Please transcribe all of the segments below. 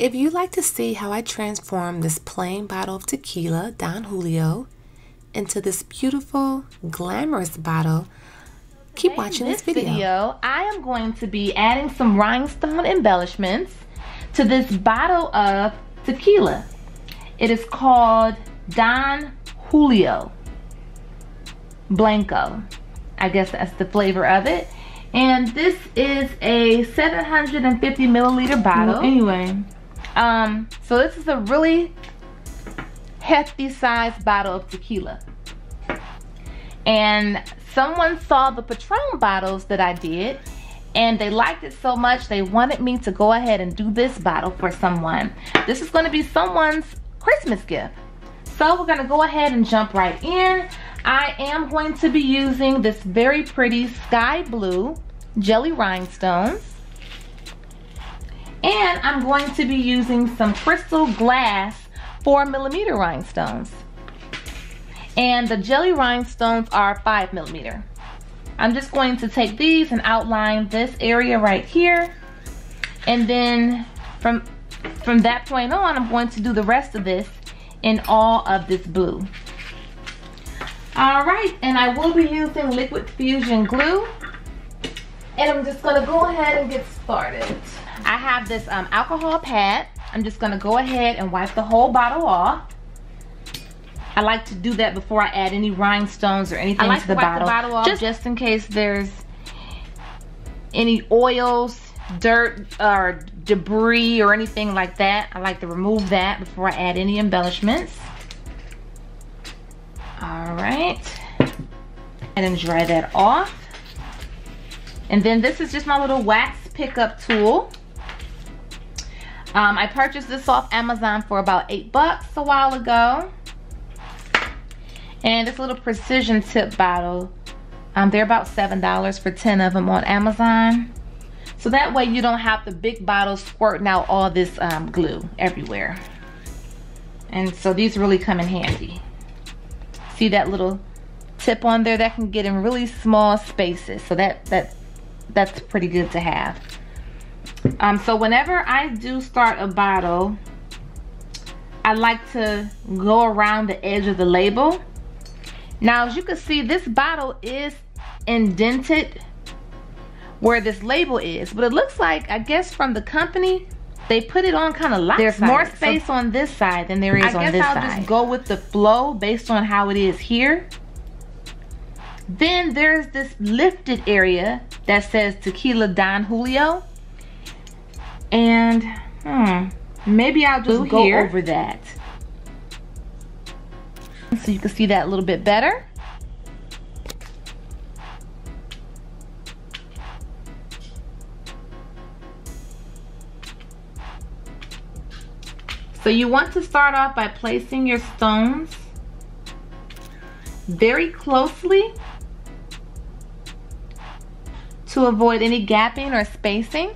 If you'd like to see how I transform this plain bottle of tequila, Don Julio, into this beautiful, glamorous bottle, keep watching this, this video. video. I am going to be adding some rhinestone embellishments to this bottle of tequila. It is called Don Julio Blanco. I guess that's the flavor of it. And this is a 750 milliliter bottle. Well, anyway, um, so this is a really hefty sized bottle of tequila. And someone saw the Patron bottles that I did and they liked it so much they wanted me to go ahead and do this bottle for someone. This is gonna be someone's Christmas gift. So we're gonna go ahead and jump right in. I am going to be using this very pretty sky blue jelly rhinestones. And I'm going to be using some crystal glass four millimeter rhinestones. And the jelly rhinestones are five millimeter. I'm just going to take these and outline this area right here. And then from, from that point on, I'm going to do the rest of this in all of this blue. All right, and I will be using liquid fusion glue. And I'm just gonna go ahead and get started. I have this um, alcohol pad. I'm just gonna go ahead and wipe the whole bottle off. I like to do that before I add any rhinestones or anything like to the, to bottle. the bottle off just, just in case there's any oils, dirt, or debris or anything like that. I like to remove that before I add any embellishments. All right. And then dry that off. And then this is just my little wax pickup tool. Um, I purchased this off Amazon for about eight bucks a while ago. And this little precision tip bottle, um, they're about $7 for 10 of them on Amazon. So that way you don't have the big bottles squirting out all this um, glue everywhere. And so these really come in handy. See that little tip on there? That can get in really small spaces. So that, that that's pretty good to have. Um, so whenever I do start a bottle, I like to go around the edge of the label now, as you can see, this bottle is indented where this label is, but it looks like, I guess from the company, they put it on kind of lopsided. There's more space so on this side than there is on this I'll side. I guess I'll just go with the flow based on how it is here. Then there's this lifted area that says Tequila Don Julio. And, hmm, maybe I'll just go here. over that so you can see that a little bit better. So you want to start off by placing your stones very closely to avoid any gapping or spacing.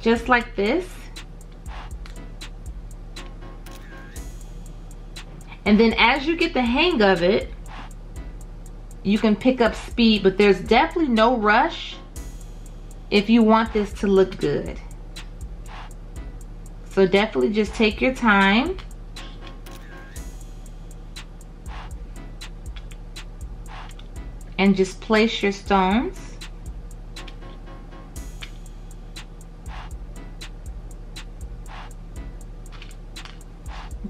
Just like this. And then as you get the hang of it, you can pick up speed, but there's definitely no rush if you want this to look good. So definitely just take your time. And just place your stones.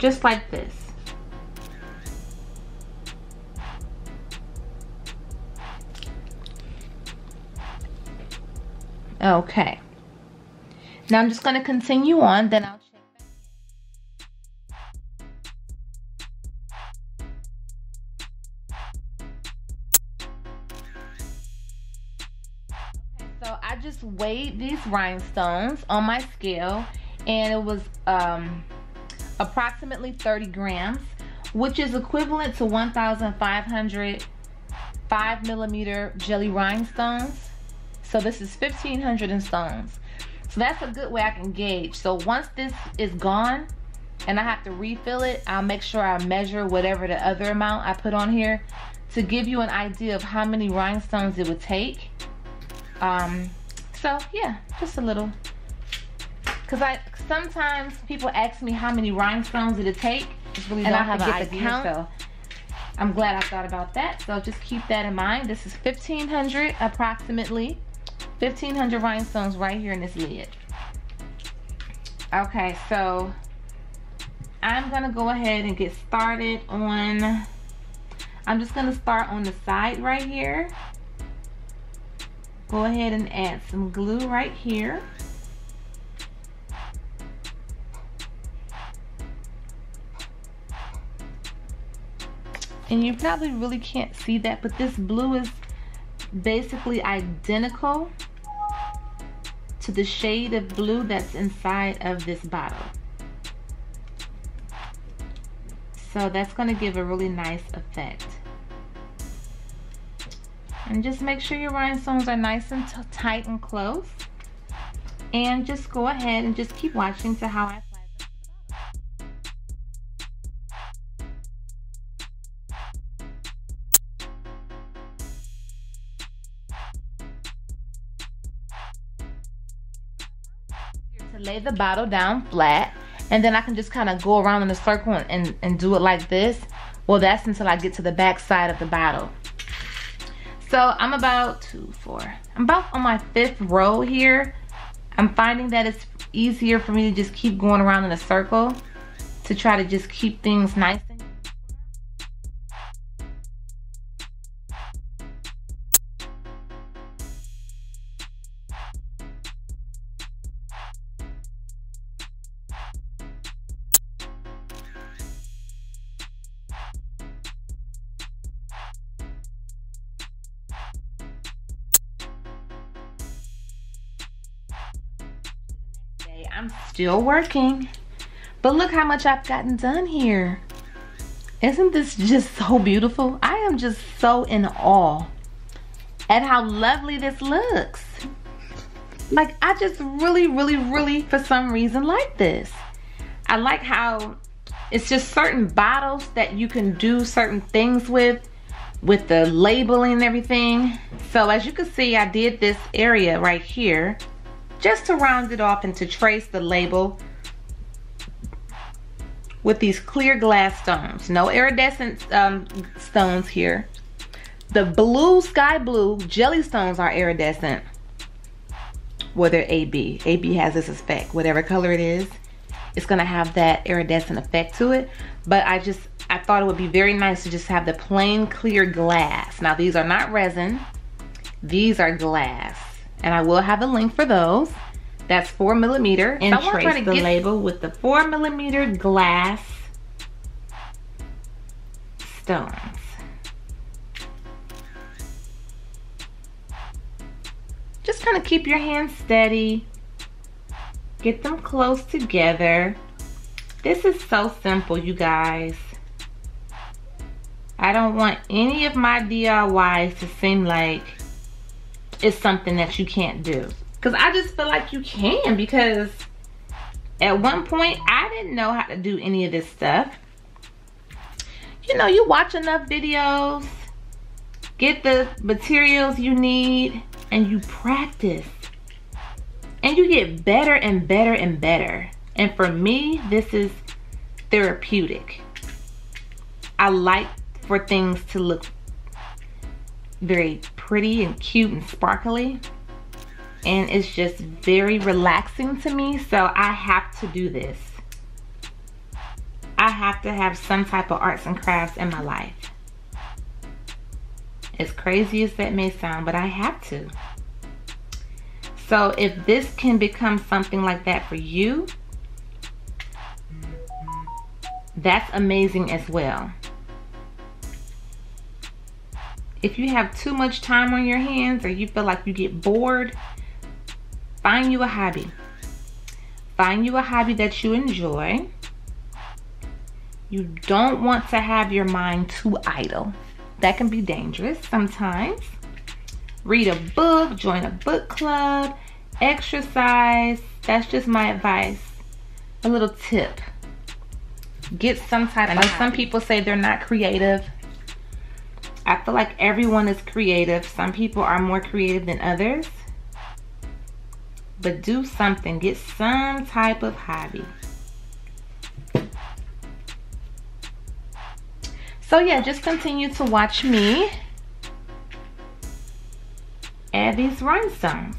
Just like this. Okay. Now I'm just going to continue on, then I'll check so I just weighed these rhinestones on my scale and it was um, approximately 30 grams, which is equivalent to 1,500 5 millimeter jelly rhinestones. So this is 1500 in stones. So that's a good way I can gauge. So once this is gone and I have to refill it, I'll make sure I measure whatever the other amount I put on here to give you an idea of how many rhinestones it would take. Um, so yeah, just a little. Cause I sometimes people ask me how many rhinestones did it take, really and I have an idea. Count. So I'm glad I thought about that. So just keep that in mind. This is 1,500 approximately. 1,500 rhinestones right here in this lid. Okay, so I'm gonna go ahead and get started on, I'm just gonna start on the side right here. Go ahead and add some glue right here. And you probably really can't see that, but this blue is basically identical to the shade of blue that's inside of this bottle. So that's going to give a really nice effect. And just make sure your rhinestones are nice and tight and close. And just go ahead and just keep watching to how I lay the bottle down flat and then I can just kind of go around in a circle and, and, and do it like this. Well, that's until I get to the back side of the bottle. So I'm about two, four, I'm about on my fifth row here. I'm finding that it's easier for me to just keep going around in a circle to try to just keep things nice I'm still working. But look how much I've gotten done here. Isn't this just so beautiful? I am just so in awe at how lovely this looks. Like, I just really, really, really, for some reason, like this. I like how it's just certain bottles that you can do certain things with, with the labeling and everything. So as you can see, I did this area right here just to round it off and to trace the label with these clear glass stones. No iridescent um, stones here. The blue, sky blue jelly stones are iridescent. Well, they're AB. AB has this effect. Whatever color it is, it's gonna have that iridescent effect to it. But I just, I thought it would be very nice to just have the plain clear glass. Now these are not resin. These are glass and I will have a link for those. That's four millimeter. And so trace the get... label with the four millimeter glass stones. Just kind of keep your hands steady. Get them close together. This is so simple, you guys. I don't want any of my DIYs to seem like is something that you can't do. Because I just feel like you can because at one point I didn't know how to do any of this stuff. You know, you watch enough videos, get the materials you need, and you practice. And you get better and better and better. And for me, this is therapeutic. I like for things to look very pretty and cute and sparkly. And it's just very relaxing to me. So I have to do this. I have to have some type of arts and crafts in my life. As crazy as that may sound, but I have to. So if this can become something like that for you, that's amazing as well. If you have too much time on your hands or you feel like you get bored, find you a hobby. Find you a hobby that you enjoy. You don't want to have your mind too idle. That can be dangerous sometimes. Read a book, join a book club, exercise. That's just my advice. A little tip. Get some type of, some people say they're not creative I feel like everyone is creative. Some people are more creative than others. but do something. Get some type of hobby. So yeah, just continue to watch me add these rhinestones.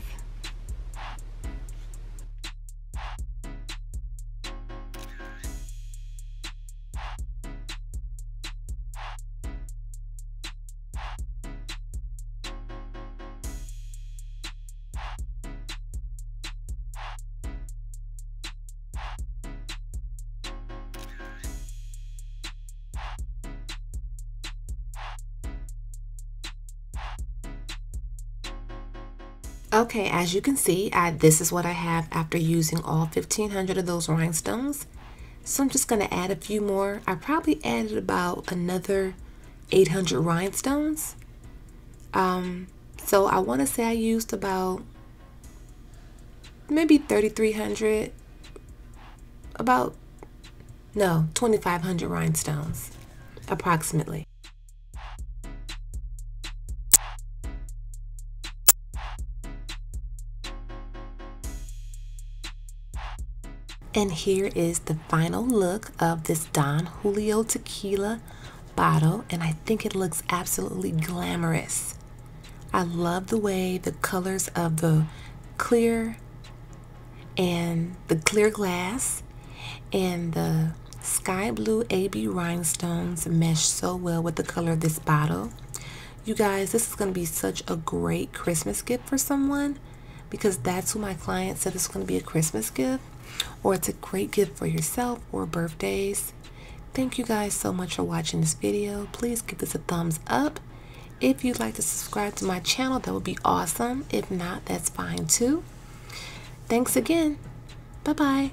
Okay, as you can see, I, this is what I have after using all 1500 of those rhinestones. So I'm just going to add a few more. I probably added about another 800 rhinestones. Um, so I want to say I used about maybe 3300, about, no, 2500 rhinestones approximately. And here is the final look of this Don Julio tequila bottle. And I think it looks absolutely glamorous. I love the way the colors of the clear and the clear glass and the sky blue AB rhinestones mesh so well with the color of this bottle. You guys, this is going to be such a great Christmas gift for someone because that's who my client said it's going to be a Christmas gift or it's a great gift for yourself or birthdays. Thank you guys so much for watching this video. Please give this a thumbs up. If you'd like to subscribe to my channel, that would be awesome. If not, that's fine too. Thanks again. Bye-bye.